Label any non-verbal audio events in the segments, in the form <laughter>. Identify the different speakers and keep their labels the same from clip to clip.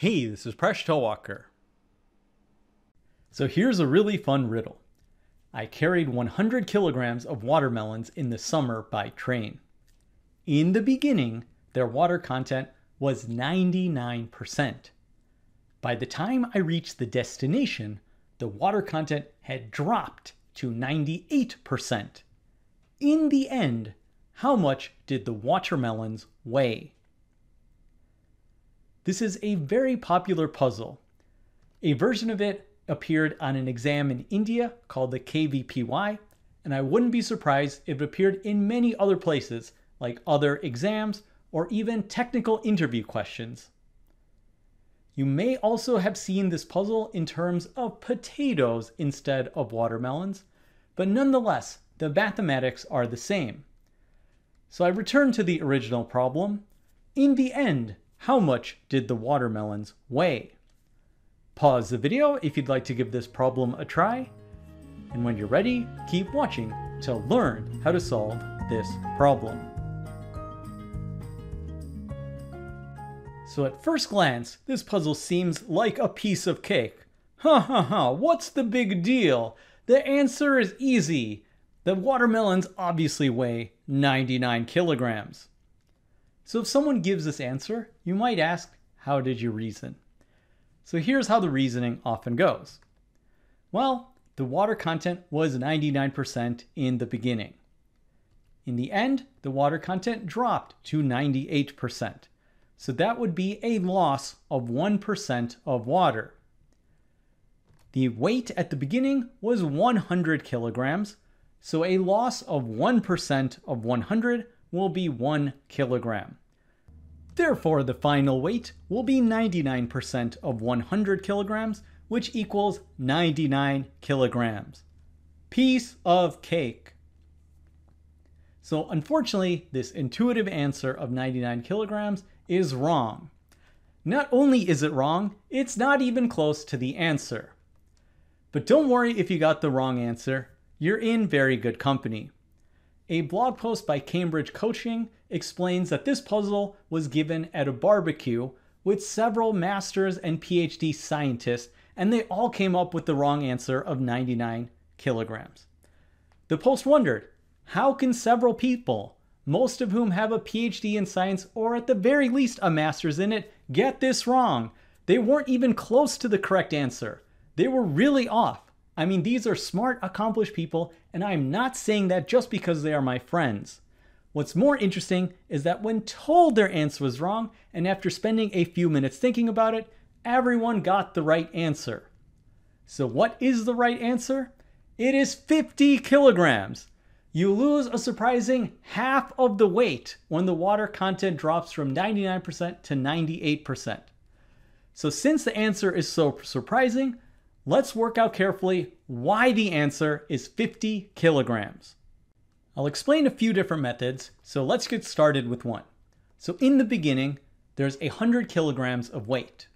Speaker 1: Hey, this is Presh Talwalkar. So here's a really fun riddle. I carried 100 kilograms of watermelons in the summer by train. In the beginning, their water content was 99%. By the time I reached the destination, the water content had dropped to 98%. In the end, how much did the watermelons weigh? This is a very popular puzzle. A version of it appeared on an exam in India called the KVPY, and I wouldn't be surprised if it appeared in many other places, like other exams or even technical interview questions. You may also have seen this puzzle in terms of potatoes instead of watermelons, but nonetheless, the mathematics are the same. So I return to the original problem. In the end, how much did the watermelons weigh? Pause the video if you'd like to give this problem a try. And when you're ready, keep watching to learn how to solve this problem. So at first glance, this puzzle seems like a piece of cake. Ha ha ha, what's the big deal? The answer is easy. The watermelons obviously weigh 99 kilograms. So if someone gives this answer, you might ask, how did you reason? So here's how the reasoning often goes. Well, the water content was 99% in the beginning. In the end, the water content dropped to 98%. So that would be a loss of 1% of water. The weight at the beginning was 100 kilograms, so a loss of 1% of 100 will be 1 kilogram. Therefore, the final weight will be 99% of 100 kilograms, which equals 99 kilograms. Piece of cake. So unfortunately, this intuitive answer of 99 kilograms is wrong. Not only is it wrong, it's not even close to the answer. But don't worry if you got the wrong answer, you're in very good company. A blog post by Cambridge Coaching explains that this puzzle was given at a barbecue with several masters and PhD scientists, and they all came up with the wrong answer of 99 kilograms. The post wondered how can several people, most of whom have a PhD in science or at the very least a master's in it, get this wrong? They weren't even close to the correct answer. They were really off. I mean, these are smart, accomplished people, and I'm not saying that just because they are my friends. What's more interesting is that when told their answer was wrong, and after spending a few minutes thinking about it, everyone got the right answer. So, what is the right answer? It is 50 kilograms. You lose a surprising half of the weight when the water content drops from 99% to 98%. So, since the answer is so surprising, Let's work out carefully why the answer is 50 kilograms. I'll explain a few different methods, so let's get started with one. So in the beginning, there's 100 kilograms of weight.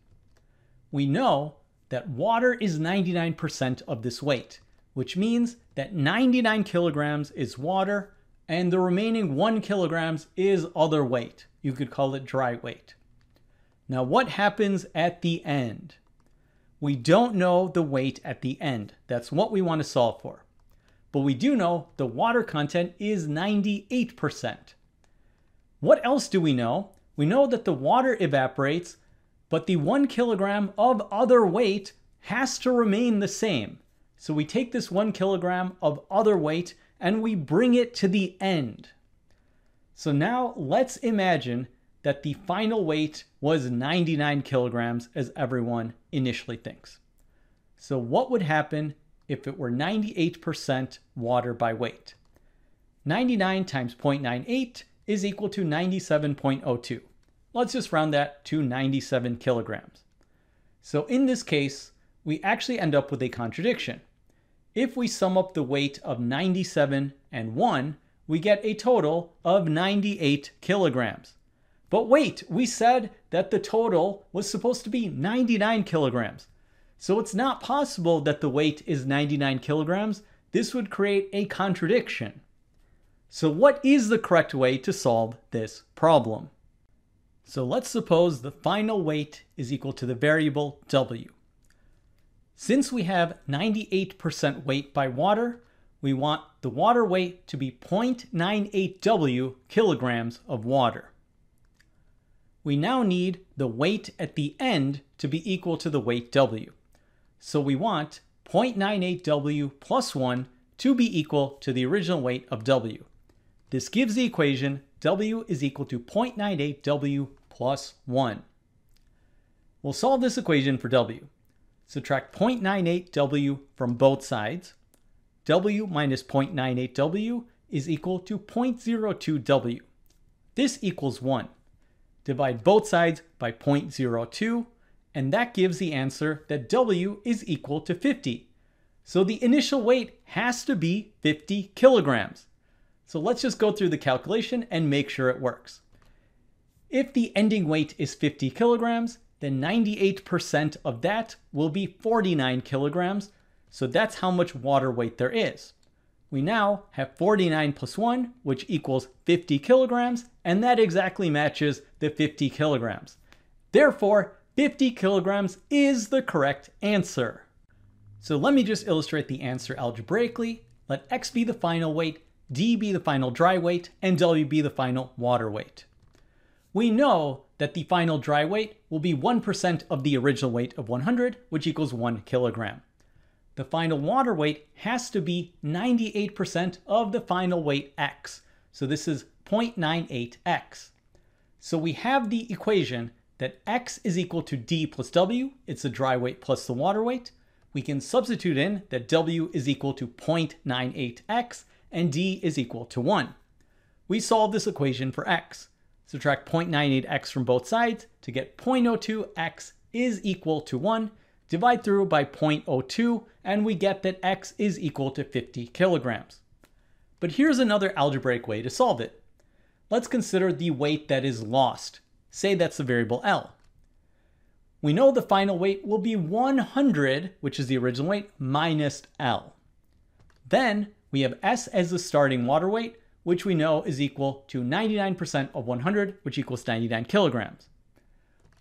Speaker 1: We know that water is 99% of this weight, which means that 99 kilograms is water and the remaining 1 kilograms is other weight. You could call it dry weight. Now what happens at the end? We don't know the weight at the end. That's what we want to solve for. But we do know the water content is 98%. What else do we know? We know that the water evaporates, but the one kilogram of other weight has to remain the same. So we take this one kilogram of other weight and we bring it to the end. So now let's imagine that the final weight was 99 kilograms, as everyone initially thinks. So, what would happen if it were 98% water by weight? 99 times 0.98 is equal to 97.02. Let's just round that to 97 kilograms. So, in this case, we actually end up with a contradiction. If we sum up the weight of 97 and 1, we get a total of 98 kilograms. But wait, we said that the total was supposed to be 99 kilograms. So it's not possible that the weight is 99 kilograms. This would create a contradiction. So what is the correct way to solve this problem? So let's suppose the final weight is equal to the variable W. Since we have 98% weight by water, we want the water weight to be 0.98 W kilograms of water. We now need the weight at the end to be equal to the weight W. So we want 0.98 W plus 1 to be equal to the original weight of W. This gives the equation W is equal to 0.98 W plus 1. We'll solve this equation for W. Subtract 0.98 W from both sides. W minus 0.98 W is equal to 0.02 W. This equals 1. Divide both sides by 0.02, and that gives the answer that W is equal to 50. So the initial weight has to be 50 kilograms. So let's just go through the calculation and make sure it works. If the ending weight is 50 kilograms, then 98% of that will be 49 kilograms. So that's how much water weight there is. We now have 49 plus 1, which equals 50 kilograms, and that exactly matches the 50 kilograms. Therefore, 50 kilograms is the correct answer. So let me just illustrate the answer algebraically. Let x be the final weight, d be the final dry weight, and w be the final water weight. We know that the final dry weight will be 1% of the original weight of 100, which equals 1 kilogram. The final water weight has to be 98% of the final weight x. So this is 0.98x. So we have the equation that x is equal to d plus w, it's the dry weight plus the water weight, we can substitute in that W is equal to 0.98x and D is equal to 1. We solve this equation for x. Subtract 0.98x from both sides to get 0.02x is equal to 1. Divide through by 0.02 and we get that x is equal to 50 kilograms. But here's another algebraic way to solve it. Let's consider the weight that is lost. Say that's the variable L we know the final weight will be 100, which is the original weight, minus L. Then we have S as the starting water weight, which we know is equal to 99% of 100, which equals 99 kilograms.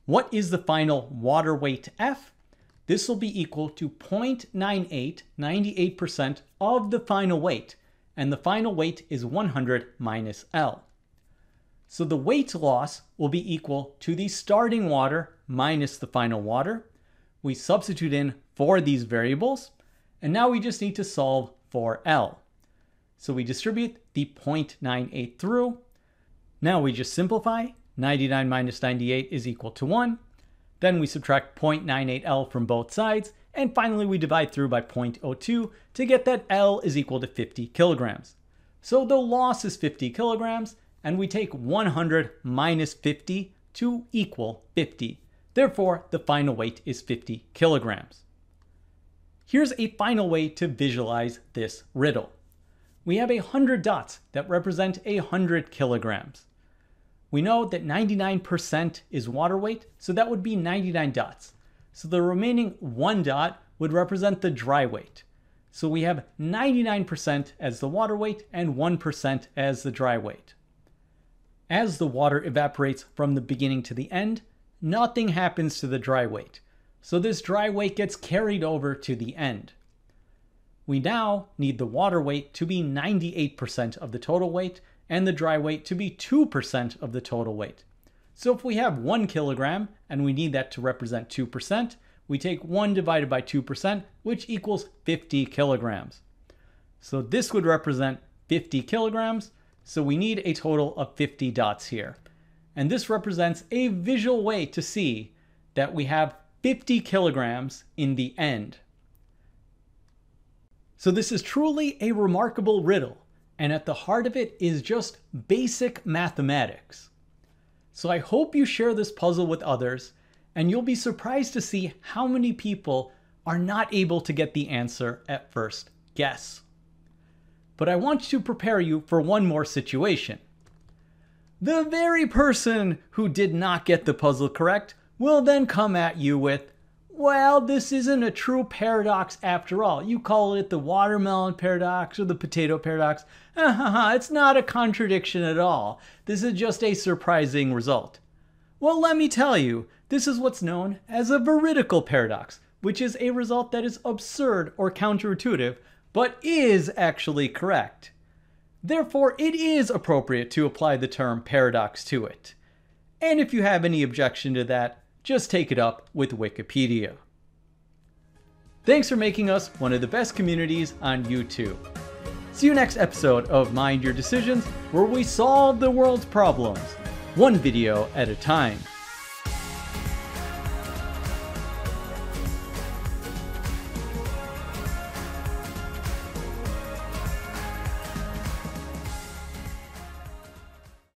Speaker 1: What is the final water weight F? This will be equal to 0.98, 98% of the final weight, and the final weight is 100 minus L. So the weight loss will be equal to the starting water minus the final water. We substitute in for these variables, and now we just need to solve for L. So we distribute the 0.98 through. Now we just simplify. 99 minus 98 is equal to 1. Then we subtract 0.98L from both sides. And finally, we divide through by 0.02 to get that L is equal to 50 kilograms. So the loss is 50 kilograms, and we take 100 minus 50 to equal 50. Therefore, the final weight is 50 kilograms. Here's a final way to visualize this riddle. We have a 100 dots that represent a 100 kilograms. We know that 99% is water weight, so that would be 99 dots. So the remaining one dot would represent the dry weight. So we have 99% as the water weight and 1% as the dry weight. As the water evaporates from the beginning to the end, nothing happens to the dry weight. So this dry weight gets carried over to the end. We now need the water weight to be 98% of the total weight and the dry weight to be 2% of the total weight. So if we have 1 kilogram and we need that to represent 2%, we take 1 divided by 2%, which equals 50 kilograms. So this would represent 50 kilograms, so we need a total of 50 dots here. And this represents a visual way to see that we have 50 kilograms in the end. So this is truly a remarkable riddle, and at the heart of it is just basic mathematics. So I hope you share this puzzle with others, and you'll be surprised to see how many people are not able to get the answer at first guess. But I want to prepare you for one more situation. The very person who did not get the puzzle correct will then come at you with, well, this isn't a true paradox after all. You call it the watermelon paradox or the potato paradox. <laughs> it's not a contradiction at all. This is just a surprising result. Well, let me tell you, this is what's known as a veridical paradox, which is a result that is absurd or counterintuitive, but is actually correct. Therefore, it is appropriate to apply the term paradox to it. And if you have any objection to that, just take it up with Wikipedia. Thanks for making us one of the best communities on YouTube. See you next episode of Mind Your Decisions, where we solve the world's problems, one video at a time.